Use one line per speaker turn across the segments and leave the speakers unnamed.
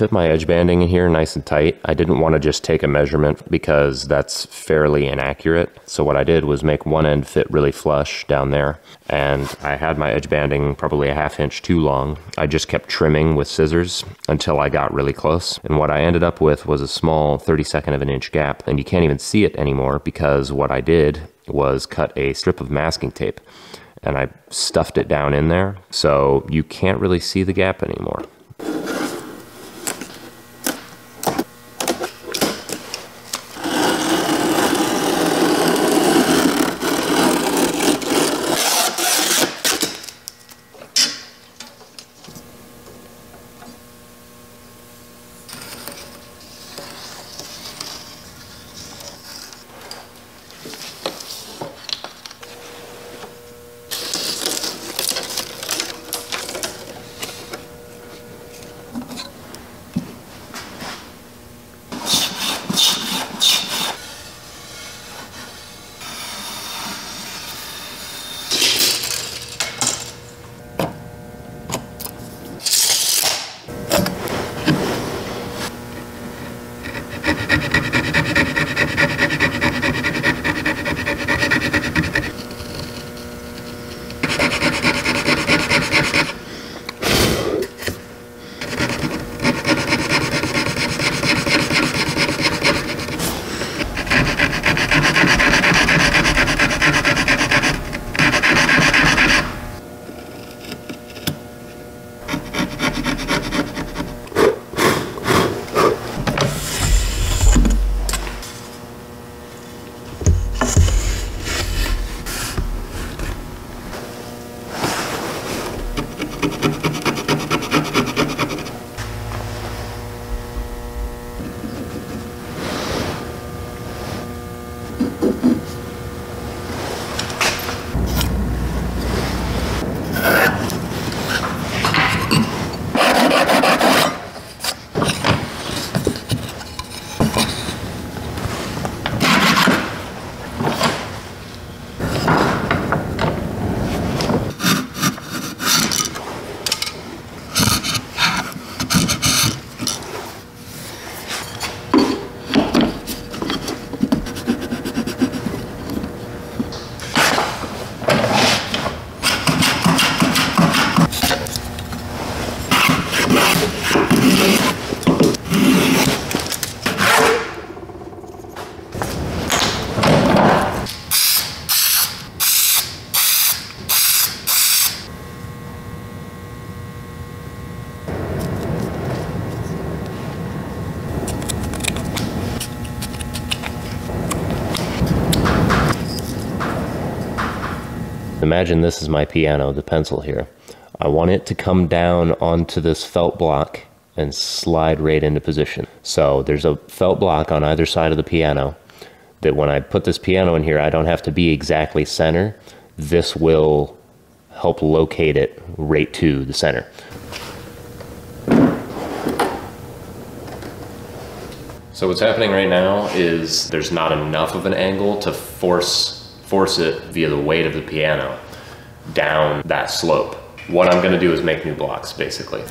Fit my edge banding in here nice and tight, I didn't want to just take a measurement because that's fairly inaccurate. So what I did was make one end fit really flush down there. And I had my edge banding probably a half inch too long. I just kept trimming with scissors until I got really close. And what I ended up with was a small 32nd of an inch gap. And you can't even see it anymore because what I did was cut a strip of masking tape and I stuffed it down in there. So you can't really see the gap anymore. Imagine this is my piano, the pencil here. I want it to come down onto this felt block and slide right into position. So there's a felt block on either side of the piano that when I put this piano in here, I don't have to be exactly center. This will help locate it right to the center. So what's happening right now is there's not enough of an angle to force force it via the weight of the piano down that slope. What I'm gonna do is make new blocks, basically.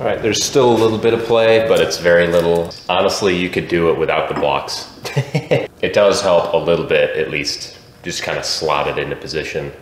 All right, there's still a little bit of play, but it's very little. Honestly, you could do it without the blocks. it does help a little bit, at least. Just kind of slot it into position.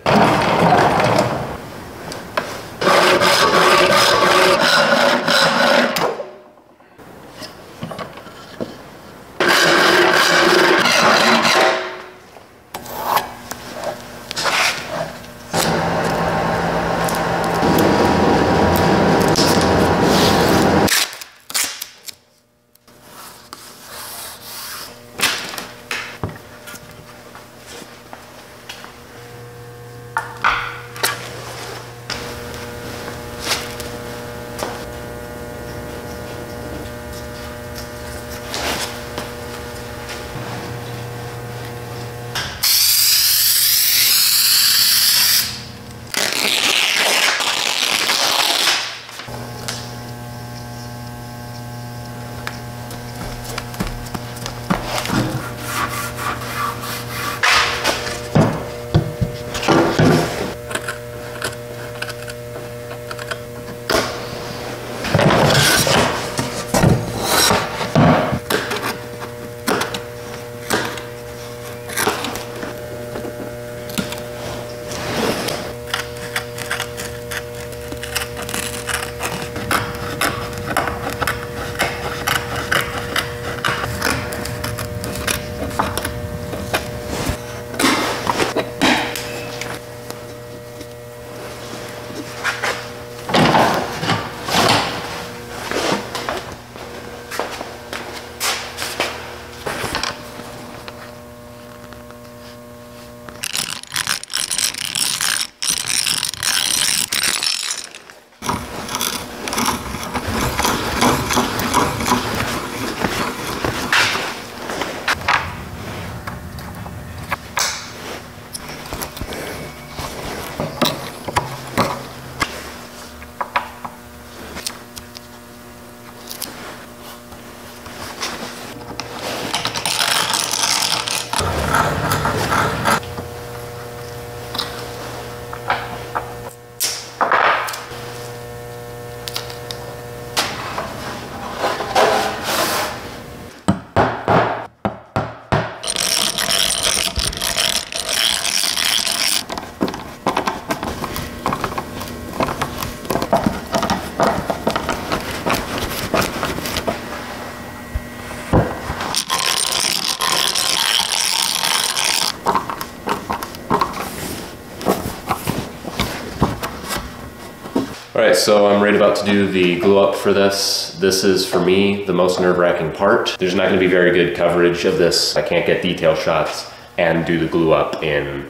So I'm right about to do the glue up for this. This is, for me, the most nerve-wracking part. There's not gonna be very good coverage of this. I can't get detail shots and do the glue up in,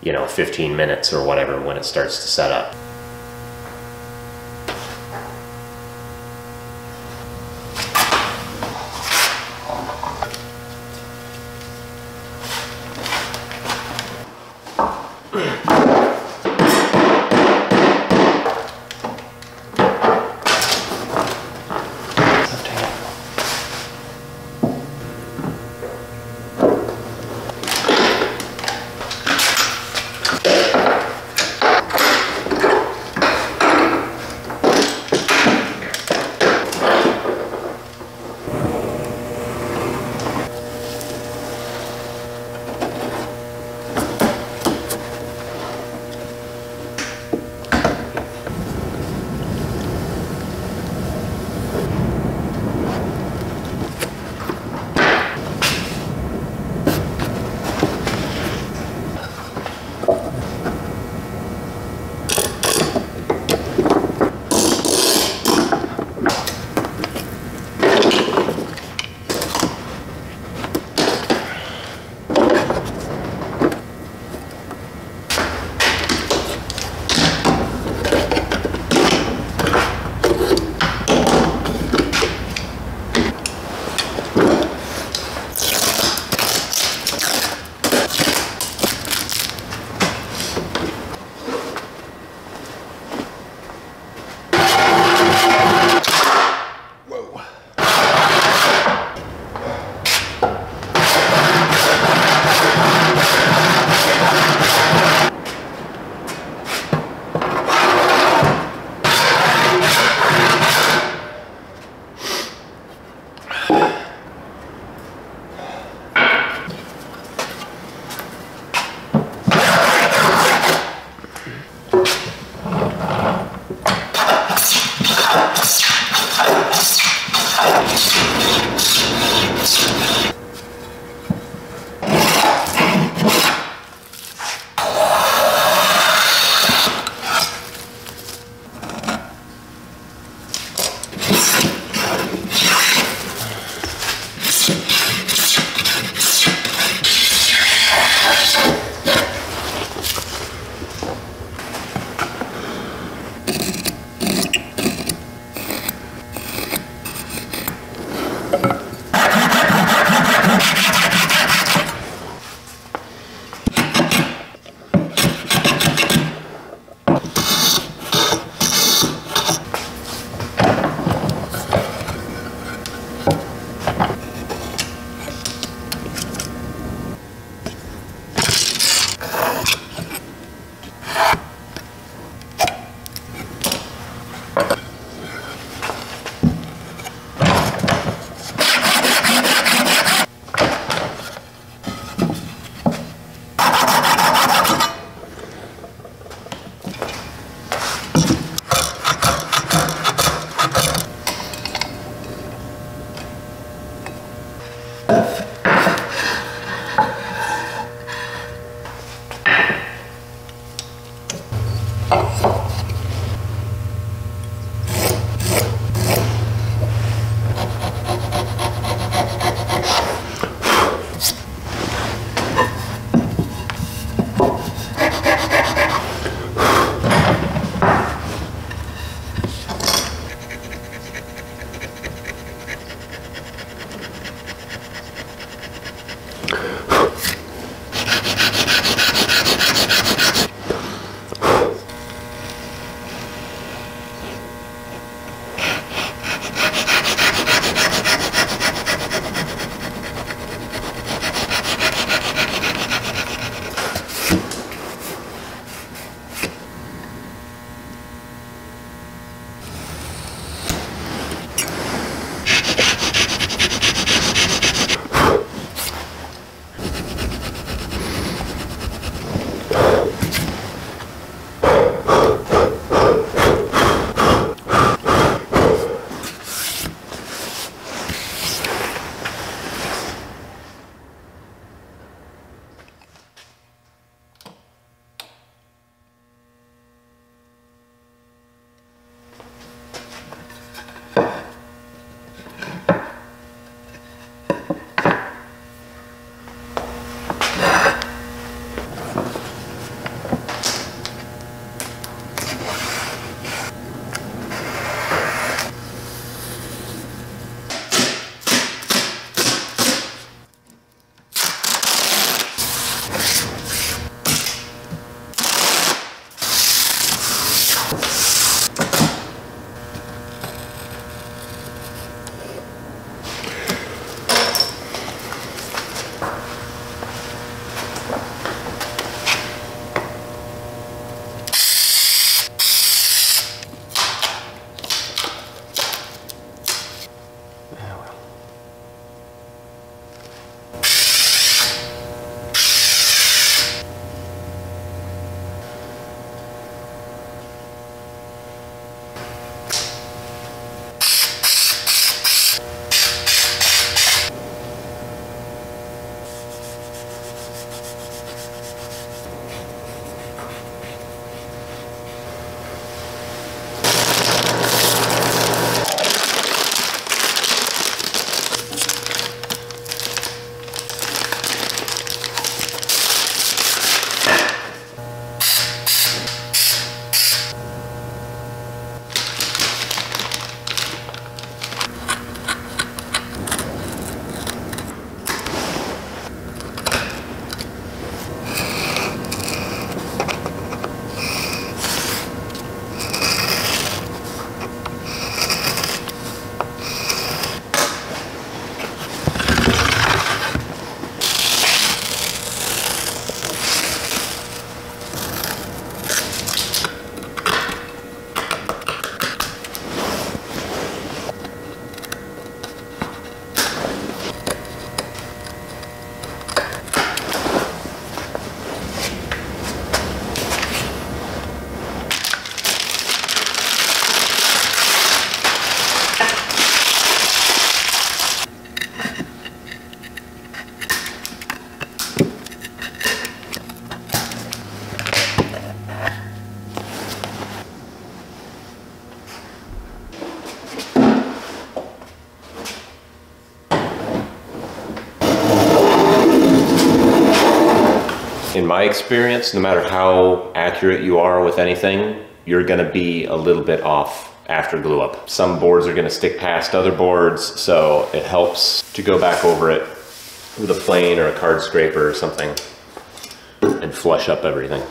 you know, 15 minutes or whatever when it starts to set up. My experience, no matter how accurate you are with anything, you're gonna be a little bit off after glue up. Some boards are gonna stick past other boards, so it helps to go back over it with a plane or a card scraper or something and flush up everything.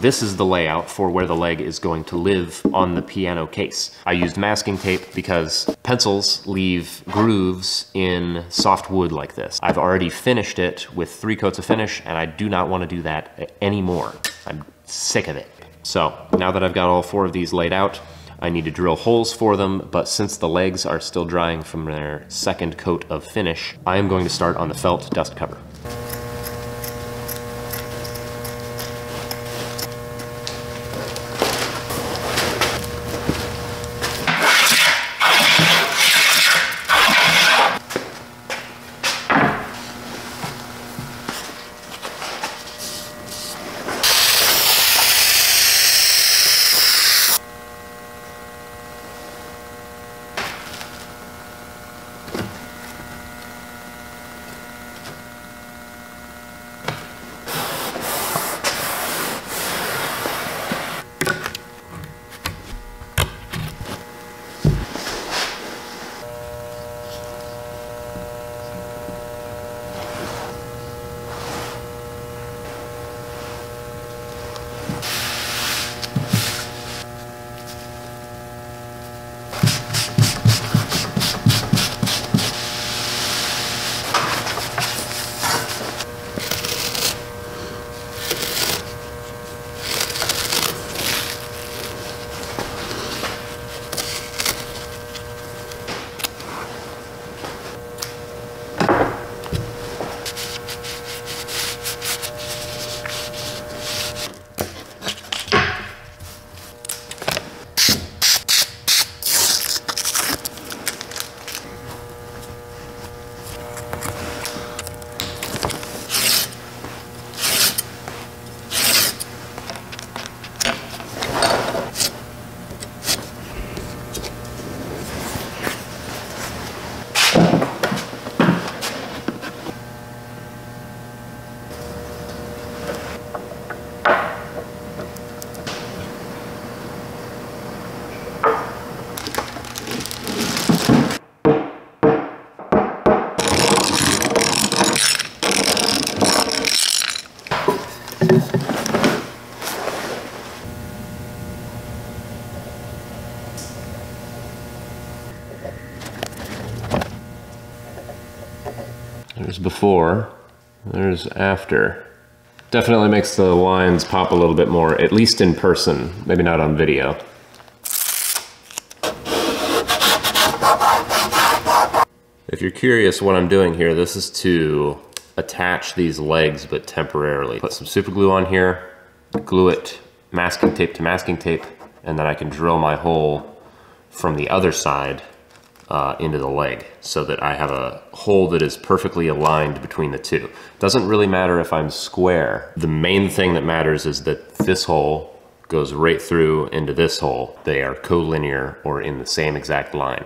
This is the layout for where the leg is going to live on the piano case. I used masking tape because pencils leave grooves in soft wood like this. I've already finished it with three coats of finish and I do not want to do that anymore. I'm sick of it. So now that I've got all four of these laid out, I need to drill holes for them, but since the legs are still drying from their second coat of finish, I am going to start on the felt dust cover. There's before, there's after. Definitely makes the lines pop a little bit more, at least in person, maybe not on video. If you're curious what I'm doing here, this is to attach these legs, but temporarily. Put some super glue on here, glue it masking tape to masking tape, and then I can drill my hole from the other side uh, into the leg so that I have a hole that is perfectly aligned between the two. Doesn't really matter if I'm square. The main thing that matters is that this hole goes right through into this hole. They are collinear or in the same exact line.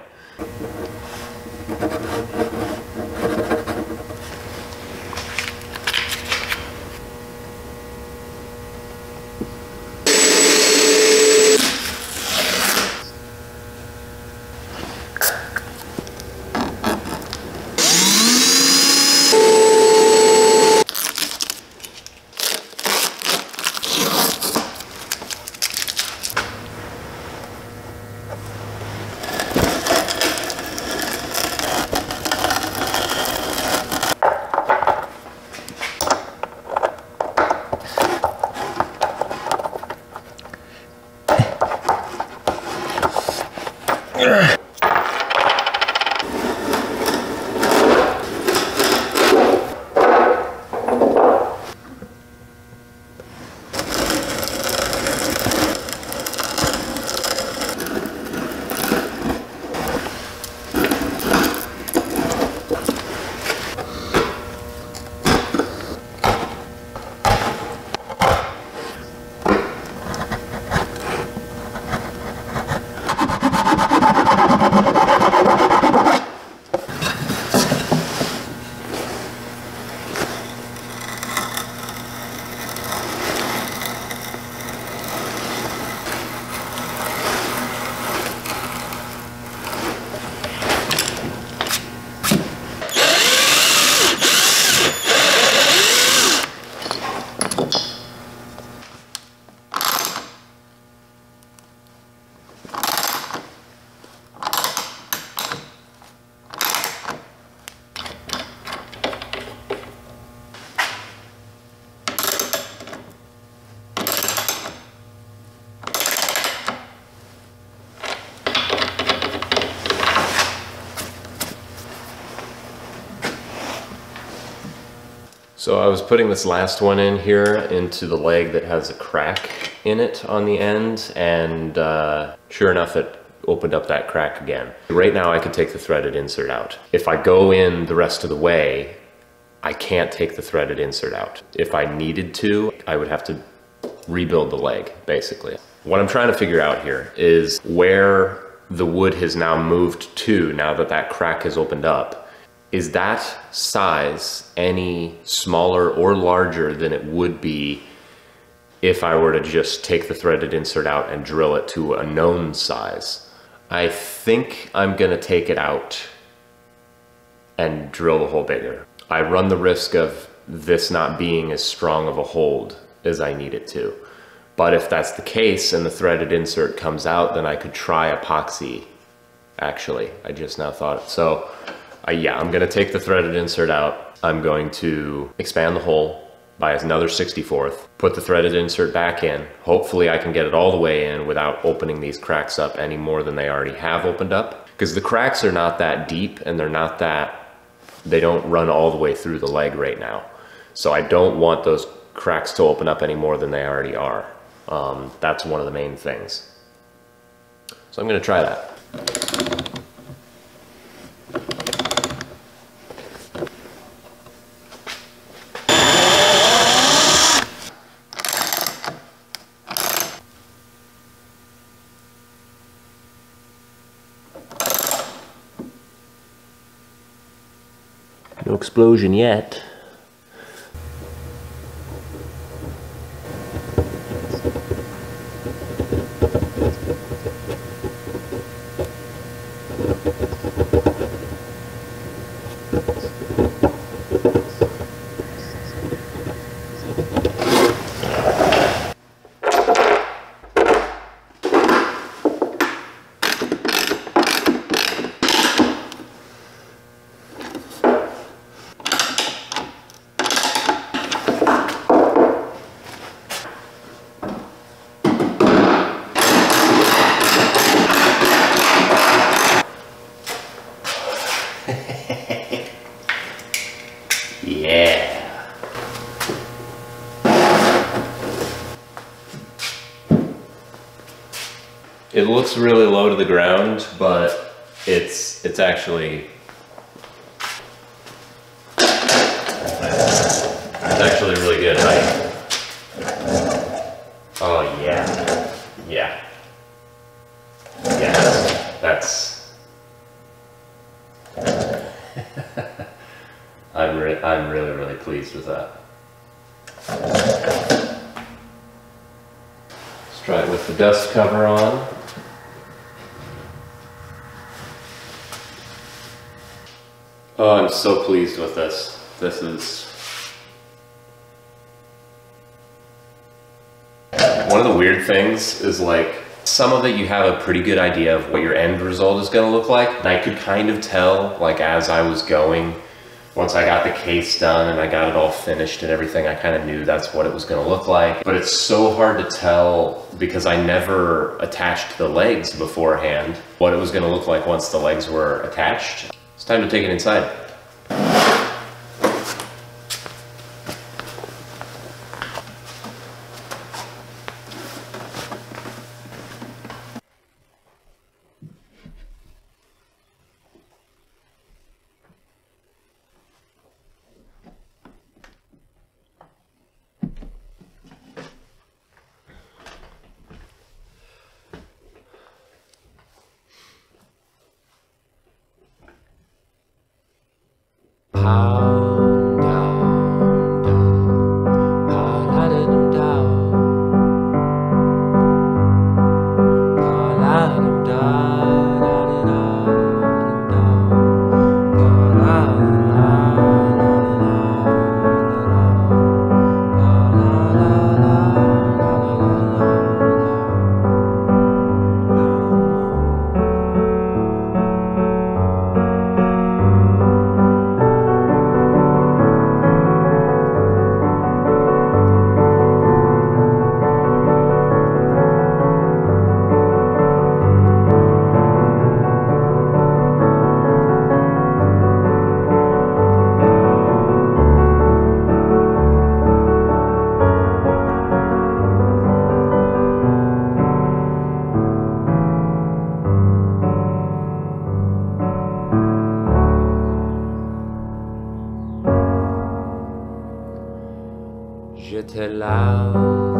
So I was putting this last one in here into the leg that has a crack in it on the end and uh, sure enough it opened up that crack again. Right now I could take the threaded insert out. If I go in the rest of the way, I can't take the threaded insert out. If I needed to, I would have to rebuild the leg, basically. What I'm trying to figure out here is where the wood has now moved to now that that crack has opened up is that size any smaller or larger than it would be if I were to just take the threaded insert out and drill it to a known size? I think I'm gonna take it out and drill the hole bigger. I run the risk of this not being as strong of a hold as I need it to. But if that's the case and the threaded insert comes out, then I could try epoxy, actually. I just now thought. So yeah, I'm gonna take the threaded insert out. I'm going to expand the hole by another 64th, put the threaded insert back in. Hopefully I can get it all the way in without opening these cracks up any more than they already have opened up. Because the cracks are not that deep and they're not that, they don't run all the way through the leg right now. So I don't want those cracks to open up any more than they already are. Um, that's one of the main things. So I'm gonna try that. No explosion yet. Looks really low to the ground, but it's it's actually it's actually really good height. Oh yeah, yeah, yeah. That's. I'm re I'm really really pleased with that. Let's try it with the dust cover on. Oh, I'm so pleased with this. This is one of the weird things is like some of it you have a pretty good idea of what your end result is going to look like. And I could kind of tell like as I was going once I got the case done and I got it all finished and everything, I kind of knew that's what it was going to look like. But it's so hard to tell because I never attached the legs beforehand what it was going to look like once the legs were attached. It's time to take it inside. Je te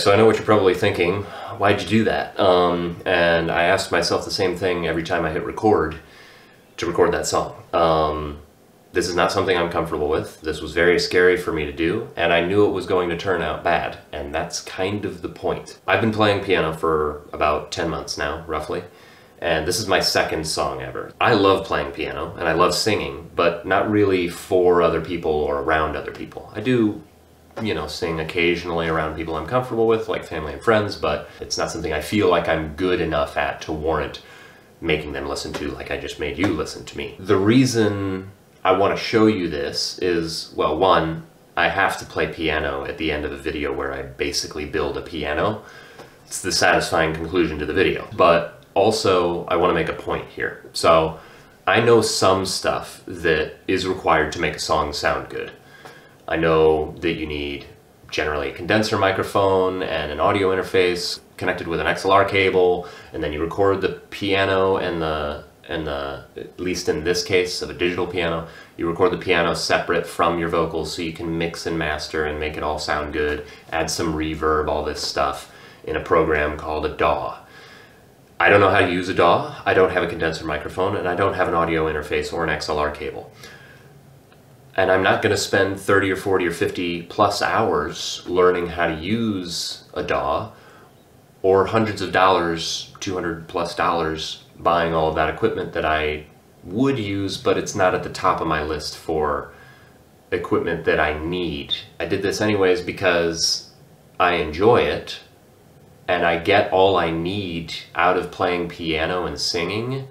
so I know what you're probably thinking. Why'd you do that? Um, and I asked myself the same thing every time I hit record to record that song. Um, this is not something I'm comfortable with. This was very scary for me to do, and I knew it was going to turn out bad, and that's kind of the point. I've been playing piano for about 10 months now, roughly, and this is my second song ever. I love playing piano, and I love singing, but not really for other people or around other people. I do you know, sing occasionally around people I'm comfortable with, like family and friends, but it's not something I feel like I'm good enough at to warrant making them listen to like I just made you listen to me. The reason I want to show you this is, well, one, I have to play piano at the end of the video where I basically build a piano. it's the satisfying conclusion to the video. But also, I want to make a point here. So, I know some stuff that is required to make a song sound good. I know that you need generally a condenser microphone and an audio interface connected with an XLR cable, and then you record the piano and the and the at least in this case of a digital piano, you record the piano separate from your vocals so you can mix and master and make it all sound good, add some reverb, all this stuff in a program called a DAW. I don't know how to use a DAW, I don't have a condenser microphone, and I don't have an audio interface or an XLR cable. And I'm not going to spend 30 or 40 or 50 plus hours learning how to use a DAW or hundreds of dollars, 200 plus dollars, buying all of that equipment that I would use, but it's not at the top of my list for equipment that I need. I did this anyways because I enjoy it and I get all I need out of playing piano and singing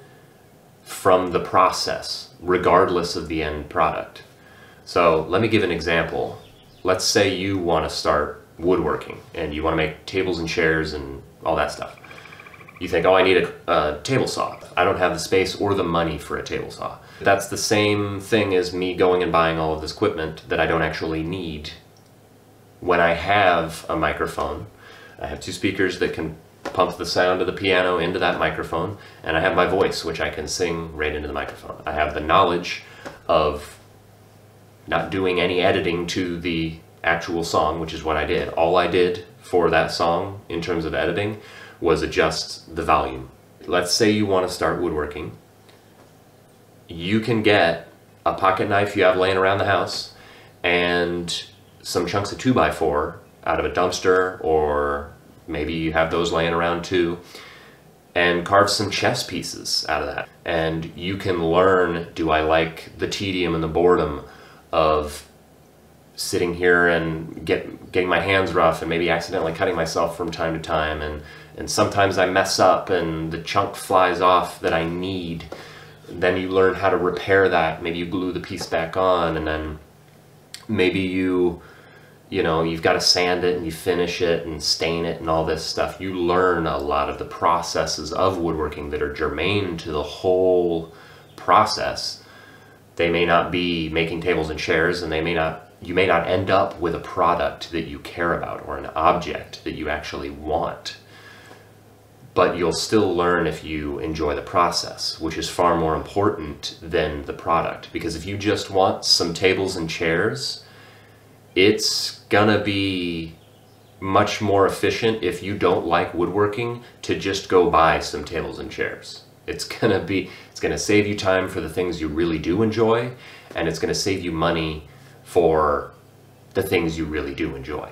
from the process, regardless of the end product. So let me give an example. Let's say you want to start woodworking and you want to make tables and chairs and all that stuff. You think, oh, I need a, a, table saw. I don't have the space or the money for a table saw. That's the same thing as me going and buying all of this equipment that I don't actually need. When I have a microphone, I have two speakers that can pump the sound of the piano into that microphone, and I have my voice, which I can sing right into the microphone. I have the knowledge of not doing any editing to the actual song, which is what I did. All I did for that song in terms of editing was adjust the volume. Let's say you want to start woodworking. You can get a pocket knife you have laying around the house and some chunks of 2x4 out of a dumpster or maybe you have those laying around too and carve some chess pieces out of that. And you can learn, do I like the tedium and the boredom of sitting here and get getting my hands rough and maybe accidentally cutting myself from time to time. And and sometimes I mess up and the chunk flies off that I need. Then you learn how to repair that. Maybe you glue the piece back on and then maybe you you know you've got to sand it and you finish it and stain it and all this stuff. You learn a lot of the processes of woodworking that are germane to the whole process they may not be making tables and chairs and they may not you may not end up with a product that you care about or an object that you actually want. But you'll still learn if you enjoy the process, which is far more important than the product. Because if you just want some tables and chairs, it's gonna be much more efficient if you don't like woodworking to just go buy some tables and chairs. It's gonna be, it's gonna save you time for the things you really do enjoy, and it's gonna save you money for the things you really do enjoy.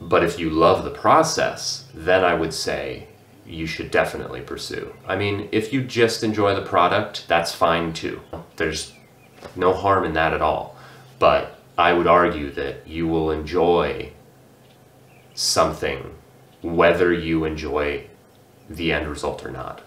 But if you love the process, then I would say you should definitely pursue. I mean, if you just enjoy the product, that's fine too. There's no harm in that at all. But I would argue that you will enjoy something whether you enjoy the end result or not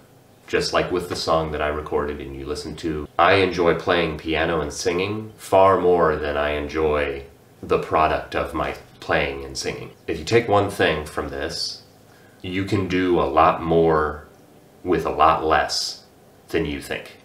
just like with the song that I recorded and you listened to. I enjoy playing piano and singing far more than I enjoy the product of my playing and singing. If you take one thing from this, you can do a lot more with a lot less than you think.